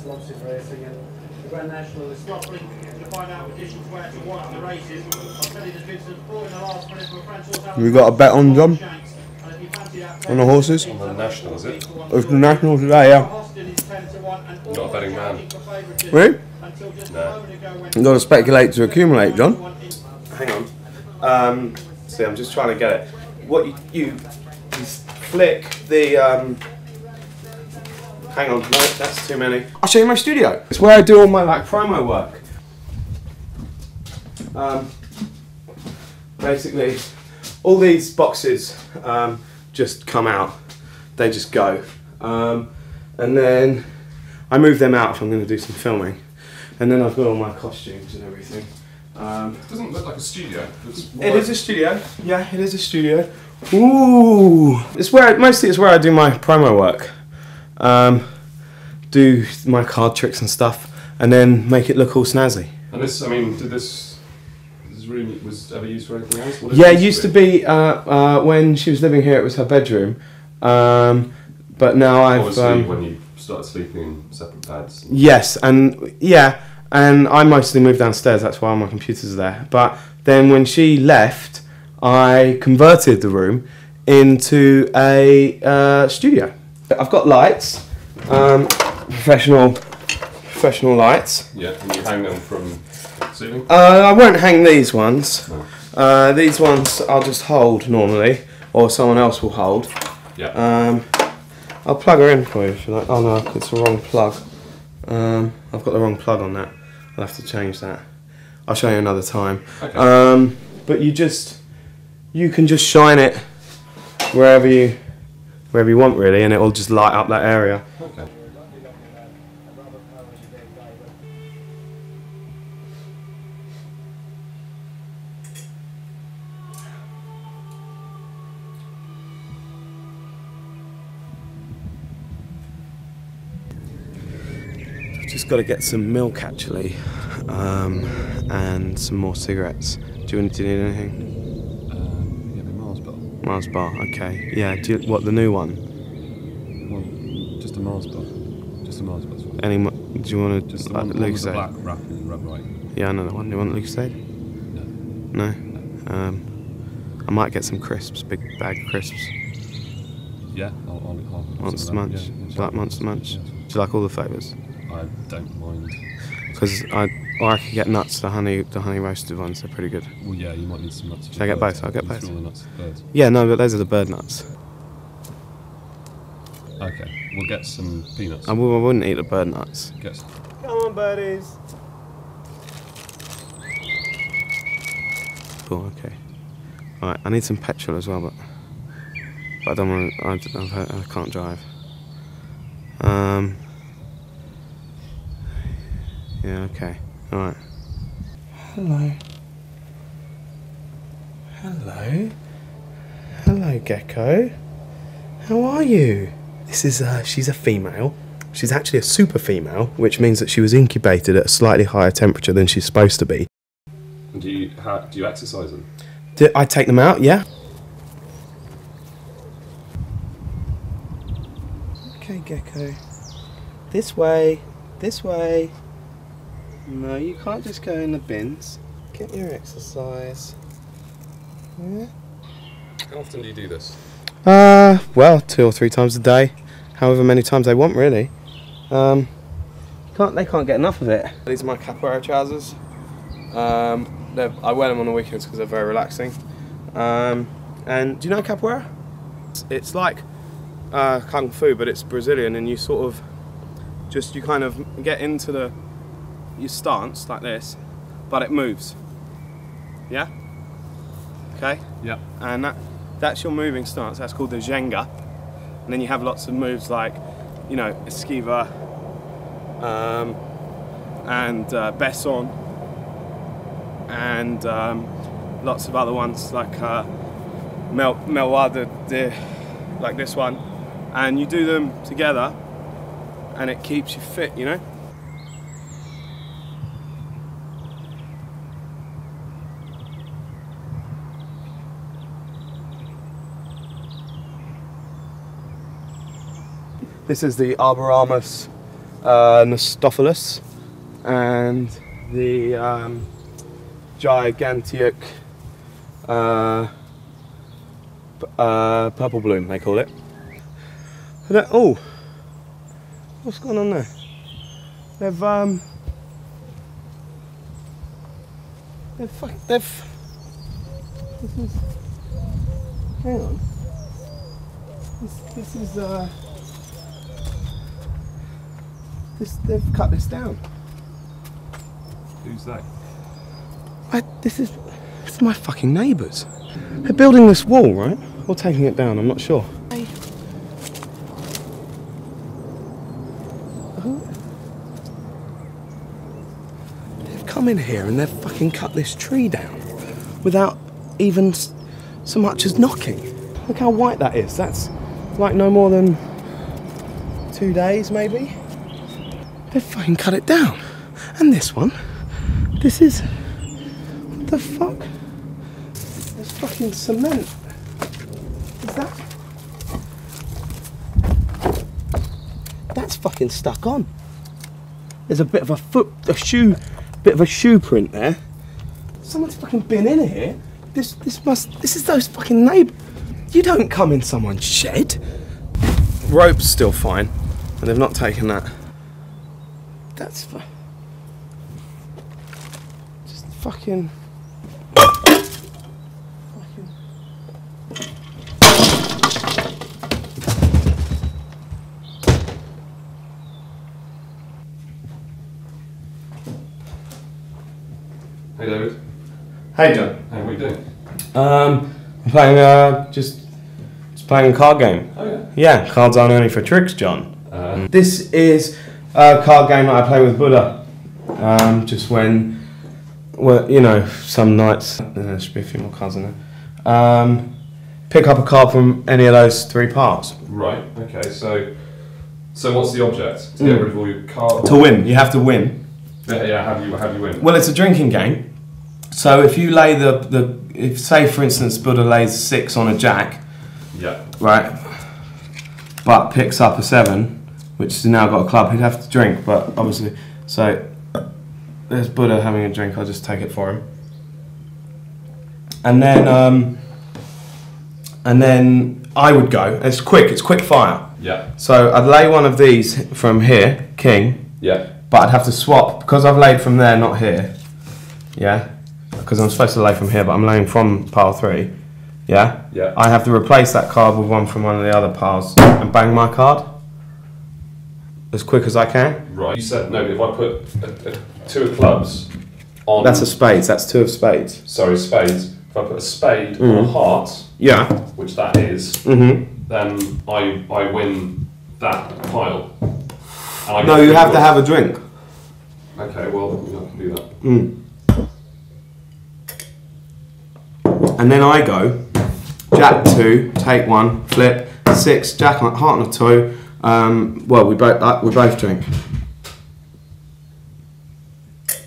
Yes, there, Lopsy Racing, and the Grand National is Stopping to find out additions where to watch the races. I'll tell you there's been some thought in the last minute from a We got a bet on John? Shanks. And if you fancy that On the horses? On the national, is it? It's the national today, yeah. Austin is 10 to 1 and Not a betting man. for favouritism Really? Until just a No. moment ago when You've got to speculate to accumulate, John. Hang on. Um, see, I'm just trying to get it. What you, you, you flick the. Um, hang on, no, that's too many. I'll show you my studio. It's where I do all my like promo work. Um, basically, all these boxes um, just come out. They just go, um, and then I move them out if I'm going to do some filming, and then I've got all my costumes and everything. Um, It doesn't look like a studio. It's it is a studio. Yeah, it is a studio. Ooh, it's where mostly it's where I do my promo work, um, do my card tricks and stuff, and then make it look all snazzy. And this, I mean, did this, this room was ever used for anything else? Yeah, it used to be uh, uh, when she was living here. It was her bedroom, um, but now I've Obviously, um, when you started sleeping in separate beds. Yes, and yeah, and I mostly moved downstairs. That's why my computers are there. But then when she left, I converted the room into a uh, studio. I've got lights, um, professional, professional lights. Yeah, and you hang them from ceiling. Uh, I won't hang these ones. No. Uh, these ones I'll just hold normally, or someone else will hold. Yeah. Um, I'll plug her in for you if you like. Oh no, it's the wrong plug. Um, I've got the wrong plug on that. I'll have to change that. I'll show you another time. Okay. Um, but you just, you can just shine it wherever you, wherever you want really, and it will just light up that area. okay. Just got to get some milk actually, um, and some more cigarettes. Do you, do you need anything? Mars bar. Okay. Yeah. Do you, what the new one? Well, just a Mars bar. Just a Mars bar. Any? Do you want to Just the like one, with the black wrap and rub right. Yeah, another one. Do you want Lucozade? No. No. Um, I might get some crisps. Big bag of crisps. Yeah, I'll, I'll, I'll Monster. Munch. Yeah, Do you like Monster Munch? Yeah, Do you like all the flavours? I don't mind. Because I, or I could get nuts. The honey, the honey roasted ones. They're pretty good. Well, yeah, you might need some nuts. Should I get birds. both? I'll get both. all the nuts birds. Yeah, no, but those are the bird nuts. Okay, we'll get some peanuts. I, w- I wouldn't eat the bird nuts. Get some. Come on, birdies. Cool. Okay. All right. I need some petrol as well, but but I don't want. to I, d- I've I can't drive. Um. Yeah. Okay. Right. Hello. Hello. Hello, Gecko. How are you? This is uh, she's a female. She's actually a super female, which means that she was incubated at a slightly higher temperature than she's supposed to be. Do you how, do you exercise them? Did I take them out? Yeah. Okay, Gecko. This way. This way. No, you can't just go in the bins. Get your exercise. Yeah. How often do you do this? Uh, well, two or three times a day, however many times they want, really. Um, can't they can't get enough of it. These are my capoeira trousers. Um, I wear them on the weekends because they're very relaxing. Um, and do you know capoeira? It's, it's like uh, kung fu, but it's Brazilian, and you sort of just you kind of get into the your stance like this, but it moves. Yeah. Okay Yeah. and that that's your moving stance. That's called the ginga. And then you have lots of moves like, you know, esquiva um, and uh, Besson and um, lots of other ones like uh, Mel Melwada de like this one. And you do them together, and it keeps you fit. You know. This is the Arboramus uh, and the um, uh, uh, Purple Bloom, they call it. oh, what's going on there? They've, um, they've, fuck, they've, this is, hang on, this, this is, uh, this they've cut this down. Who's that? I, this is this is my fucking neighbours. They're building this wall, right? Or taking it down, I'm not sure. They've come in here and they've fucking cut this tree down without even so much as knocking. Look how white that is. That's like no more than two days, maybe. They've fucking cut it down. And this one, this is. What the fuck? There's fucking cement. Is that? That's fucking stuck on. There's a bit of a foot, a shoe, bit of a shoe print there. Someone's fucking been in here. This, this must, this is those fucking neighbors. You don't come in someone's shed. Rope's still fine, and they've not taken that. That's fu- just fucking. fucking. Hey David. Hey John. Hey, what are you doing? Um, I'm playing uh, just just playing a card game. Oh yeah. Yeah, cards aren't only for tricks, John. Uh, This is a card game that I play with Buddha. Um, just when, well, you know, some nights. uh, There should be a few more cards in there. Um, pick up a card from any of those three parts. right. Okay. So, so what's the object? To get Mm. rid of all your cards. To win, you have to win. Yeah. yeah how do you how do you win? Well, it's a drinking game. So if you lay the the if say for instance Buddha lays six on a jack, Yeah. right, but picks up a seven, which has now got a club, he'd have to drink. But obviously, so there's Buddha having a drink. I'll just take it for him. And then, um, and then I would go. It's quick. It's quick fire. Yeah. So I'd lay one of these from here, king, Yeah. but I'd have to swap because I've laid from there, not here. Yeah, because I'm supposed to lay from here, but I'm laying from pile three. Yeah. Yeah. I have to replace that card with one from one of the other piles and bang my card as quick as I can. Right. You said no, but if I put a, a, two of clubs on. That's a spades. That's two of spades. sorry spades. If I put a spade on Mm. a heart, Yeah. which that is, Mhm. then I I win that pile. And I No, get you three have to have a drink. Okay. Well, I can do that. Mm. And then I go, Jack two, take one, flip, six, Jack on heart on a two. Um, well, we both uh, we both drink.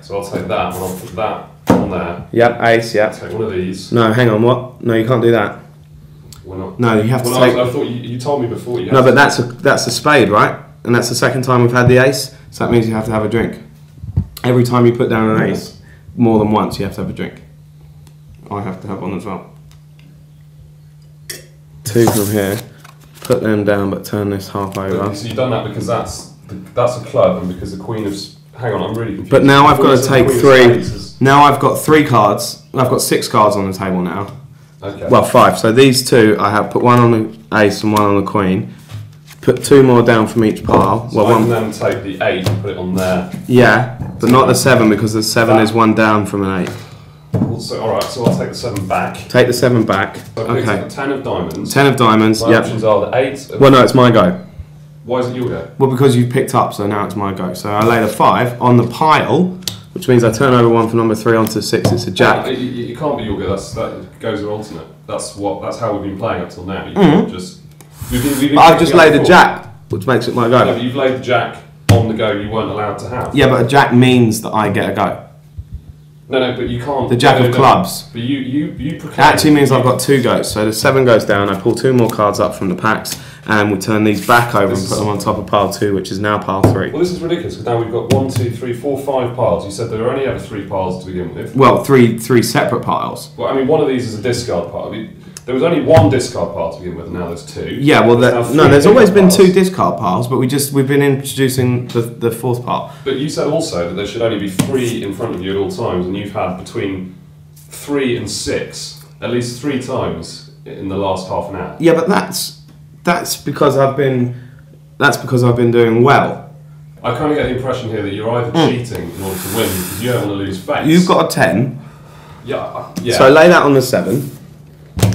So I'll take that and I'll put that on there. Yep, ace. Yep. Take one of these. No, hang on. What? No, you can't do that. We're not. No, you have to Well, I, take. I thought you, you told me before. You No, but that's a that's a spade, right? And that's the second time we've had the ace. So that means you have to have a drink. Every time you put down an ace, more than once, you have to have a drink. I have to have one as well. Two from here. Put them down, but turn this half over. So you've done that because that's the, that's a club and because the queen of. Hang on, I'm really confused. But now I've got to take the queen of three. Now I've got three cards. I've got six cards on the table now. Okay. Well, five. So these two, I have put one on the ace and one on the queen. Put two more down from each pile. so Well, I one. then take the eight and put it on there. Yeah, but not the seven because the seven is one down from an eight. So all right, so I'll take the seven back. Take the seven back. So Okay. the ten of diamonds. Ten of diamonds. My Yep. options are the eight. Well, no, it's my go. Why is it your go? Well, because you've picked up, so now it's my go. So I laid a five on the pile, which means I turn over one from number three onto six. It's a You, jack. you, you can't be your go. That's that goes with alternate. That's what. That's how we've been playing up till now. You Mhm. can't just. We've been, we've been I've just laid a jack, which makes it my go. but you've laid the jack on the go. You weren't allowed to have. Yeah, but a jack means that I get a go. No, no, but you can't. The jack no, of no, clubs. But you, you, you. It actually means I've got two goes. So the seven goes down. I pull two more cards up from the packs, and we turn these back over This and put them on top of pile two, which is now pile three. Well, this is ridiculous because now we've got one, two, three, four, five piles. You said there were only ever three piles to begin with. Well, three three separate piles. Well, I mean, one of these is a discard pile. I mean, there was only one discard pile to begin with, and now there's two. Yeah, well, There's no, there's always been piles. two discard piles, but we just we've been introducing the, the fourth pile. But you said also that there should only be three in front of you at all times, and you've had between three and six at least three times in the last half an hour. Yeah, but that's that's because I've been that's because I've been doing well. I kind of get the impression here that you're either hmm. cheating in order to win because you don't want to lose face. You've got a ten, yeah, yeah. so I lay that on the seven.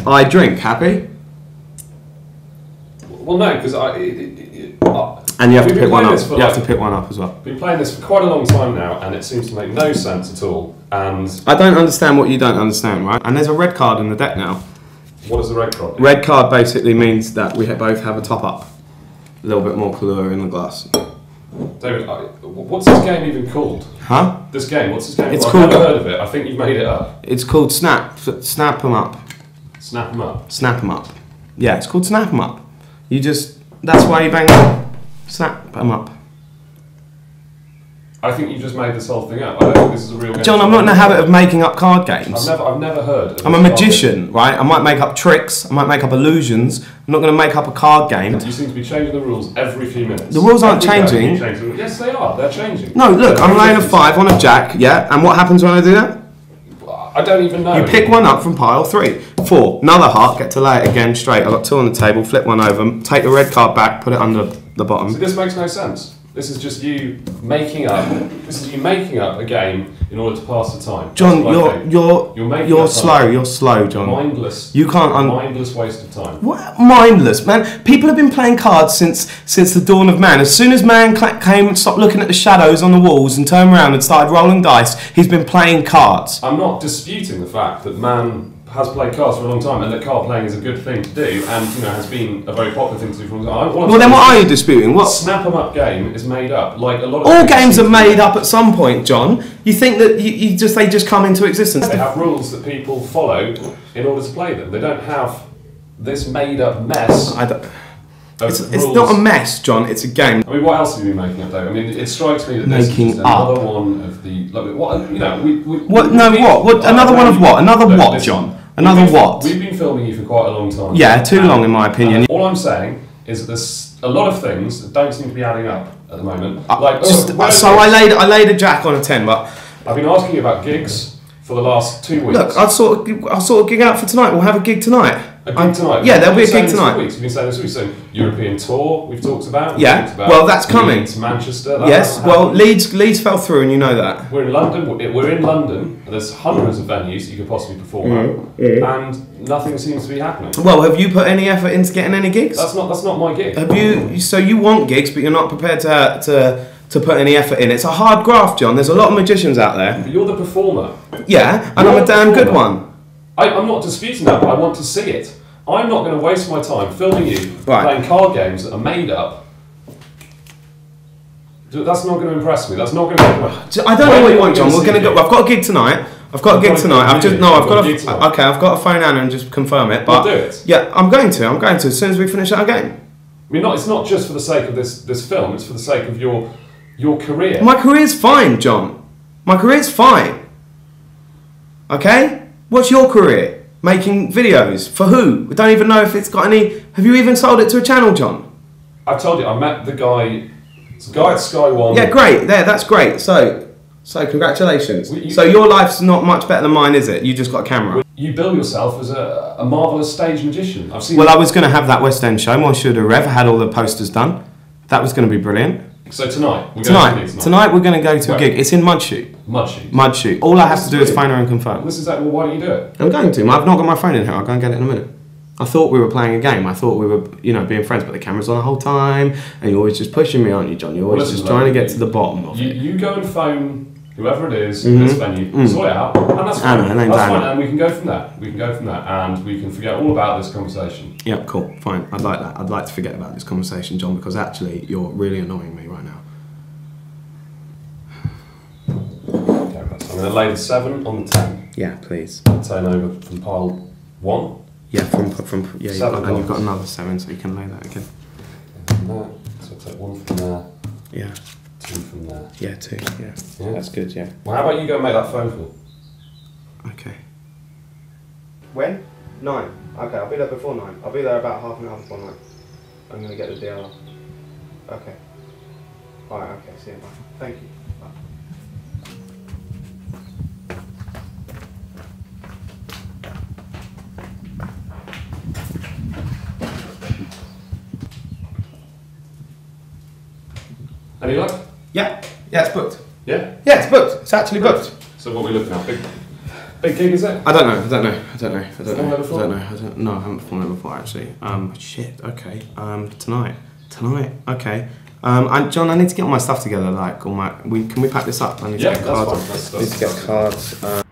I drink. Happy? well, no, because I. It, it, it, And you have to pick one up. You have to pick one up as well. Been playing this for quite a long time now, and it seems to make no sense at all. And I don't understand what you don't understand, right? And there's a red card in the deck now. what is the red card? Red card basically means that we both have a top up. A little bit more colour in the glass. David, I, what's this game even called? Huh? This game, what's this game It's called? I've never heard of it. I think you've made it up. It's called Snap. Snap 'em up. Snap them up. Snap 'em up. Yeah, it's called Snap 'em up. You just. That's why you bang them. Snap 'em up. I think you just made this whole thing up. I don't think this is a real game. John, I'm not in the habit of making up card games. I've never, I've never heard. Of I'm a this card magician, right? I might make up tricks. I might make up illusions. I'm not going to make up a card game. You seem to be changing the rules every few minutes. The rules aren't Every game changing. change the rules. Yes, they are. They're changing. No, look, I'm laying a changing. five on a jack, yeah. And what happens when I do that? I don't even know. You pick one up from pile three. Four. Another heart. Get to lay it again straight. I've got two on the table. Flip one over. Take the red card back. Put it under the So bottom. this makes no sense. This is just you making up. This is you making up a game in order to pass the time. John, That's you're you're You're making you're up time. slow. You're slow, John. mindless. You can't un- mindless waste of time. What? Mindless, man. People have been playing cards since since the dawn of man. As soon as man came and stopped looking at the shadows on the walls and turned around and started rolling dice, he's been playing cards. I'm not disputing the fact that man has played cards for a long time and that card playing is a good thing to do and you know has been a very popular thing to do for a long time. Well, then what are you disputing? What? Snap 'em up game is made up. Like a lot of All games are made up at some point, John. You think that you, you just they just come into existence? They have rules that people follow in order to play them. They don't have this made up mess. I don't, it's, it's not a mess, John. It's a game. I mean, what else have you been making up, Dave? I mean, it strikes me that this Making is another up. one of the. Like, what you know, we. we What? we- No, what? What? Another one of what? Another what, John? We've Another been- what? We've been filming you for quite a long time. Yeah, too And- long in my opinion. all I'm saying is that there's a lot of things that don't seem to be adding up at the moment. Uh, like, just, oh, so I laid I laid a jack on a ten, but I've been asking you about gigs for the last two weeks. look, I'll sort of, I'll sort of gig out for tonight. We'll have a gig tonight. A gig tonight. Yeah, there'll be a You've been saying gig tonight. Weeks. You've been saying this week. So European tour we've talked about. We've Yeah, talked about well, that's coming. Leeds, Manchester. that Yes. Well. Leeds Leeds fell through, and you know that. We're in London. We're in London. And There's hundreds of venues you could possibly perform Mm-hmm. at, and nothing seems to be happening. Well, have you put any effort into getting any gigs? That's not that's not my gig. Have you? So you want gigs, but you're not prepared to to to put any effort in. It's a hard graft, John. There's a lot of magicians out there. But you're the performer. Yeah, and I'm a damn good one. I, I'm not disputing that, but I want to see it. I'm not going to waste my time filming you Right. playing card games that are made up. That's not going to impress me. That's not going to. I don't know what you want, John. We're gonna go. I've got a gig tonight. I've got a gig tonight. I've just no. I've got a gig a. tonight. Okay, I've got to phone Anna and just confirm it. But do it. yeah, I'm going to. I'm going to as soon as we finish our game. I mean, not, it's not just for the sake of this, this film. It's for the sake of your your career. My career's fine, John. My career's fine. Okay? What's your career? Making videos for who? We don't even know if it's got any. Have you even sold it to a channel, John? I've told you, I met the guy. A Sky One. Yeah, great. There, that's great. So, so congratulations. Well, you- so your life's not much better than mine, is it? You just got a camera. You bill yourself as a, a marvelous stage magician. I've seen. Well, I was going to have that West End show. Monsieur de Rev had all the posters done. That was going to be brilliant. so tonight. We're going to Tonight, tonight. tonight we're going to go to a gig. It's in Mudchute. Mud shoot. Mudchute. All I have to do is find phone her and confirm. This is that. Well, why don't you do it? I'm going to. I've not got my phone in here. I'll go and get it in a minute. I thought we were playing a game. I thought we were, you know, being friends, but the camera's on the whole time, and you're always just pushing me, aren't you, John? You're always Well, just trying to get to the bottom of You, it. you go and phone whoever it is in this venue, sort it out, and that's. Anna, fine. that's Anna. fine, and we can go from there. We can go from there, and we can forget all about this conversation. Yeah, cool, fine. I'd like that. I'd like to forget about this conversation, John, because actually you're really annoying me right now. Okay, I'm going to lay the seven on the ten. Yeah, please. Turn over from pile one. Yeah, from from yeah, you've got, and you've got another seven, so you can lay that again. from that. So take one from there, Yeah. two from there. Yeah, two. Yeah. Yeah. That's good. Yeah. Well, how about you go and make that phone call? Okay. When? Nine. Okay, I'll be there before nine. I'll be there about half an hour before nine. I'm gonna get the DLR. Okay. Alright, okay, see you. Bye. Thank you. Bye. Any luck? Yeah, yeah, it's booked. Yeah. Yeah, it's booked. It's actually booked. So what are we looking at? Big, big gig is it? I don't know. I don't know. I don't know. I don't know. I don't know. I don't. No, I haven't performed there before actually. Um, shit. Okay. Um, tonight. Tonight. Okay. Um, and John, I need to get all my stuff together. Like all my. We can we pack this up? I need Yeah, to get that's cards. fine. That's- I need to get cards. Um,